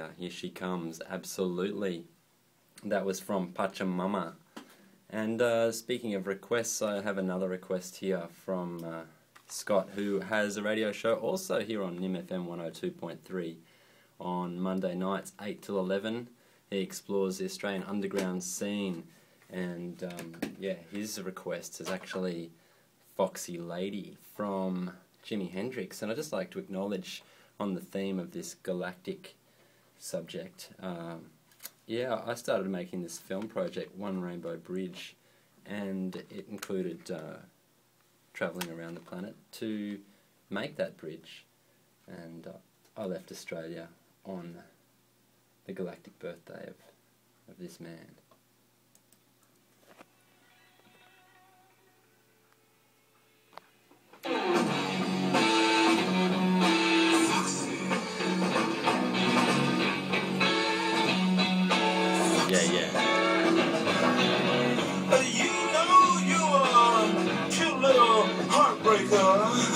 yeah, here she comes. Absolutely. That was from Pacha Mamma. And uh, speaking of requests, I have another request here from uh, Scott, who has a radio show also here on NimFM 102.3 on Monday nights, 8 till 11. He explores the Australian underground scene. And um, yeah, his request is actually Foxy Lady from Jimi Hendrix. And I'd just like to acknowledge on the theme of this galactic subject. Um, yeah, I started making this film project, One Rainbow Bridge, and it included uh, travelling around the planet to make that bridge. And uh, I left Australia on the galactic birthday of, of this man. Yeah, yeah. You know you are a cute little heartbreaker.